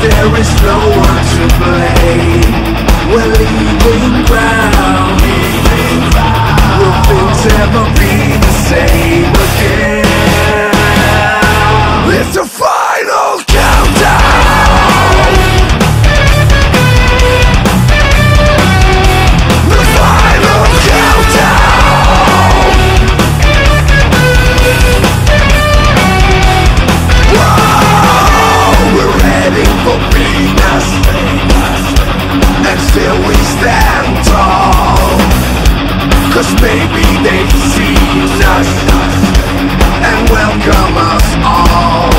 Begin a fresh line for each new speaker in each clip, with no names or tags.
there is no one to blame. We're leaving ground They've seen us And welcome us all,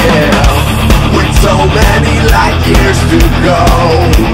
yeah With so many light years to go